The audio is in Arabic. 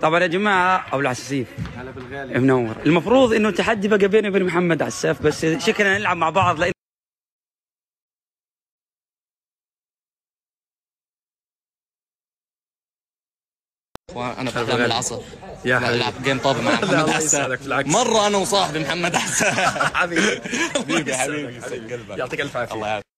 طبعا يا جماعة ابو العساسيف هلا بالغالي منور المفروض إنه التحدي بقى بيني وبين محمد عساف بس شكلنا نلعب مع بعض لأن أنا بحلم العصر يا حبيبي. العب جيم طابه مع محمد الله حسان مرة أنا وصاحبي محمد حسان حبيبي. حبيبي. حبيبي. يعطيك ألف عافية. الله يعافيك.